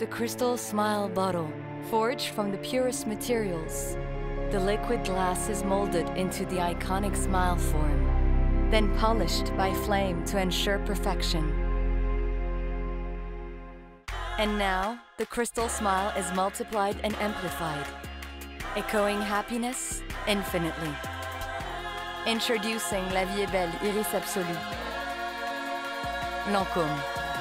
The Crystal Smile bottle, forged from the purest materials. The liquid glass is molded into the iconic smile form, then polished by flame to ensure perfection. And now, the crystal smile is multiplied and amplified, echoing happiness infinitely. Introducing La Vie Belle Iris Absolu. Lancôme.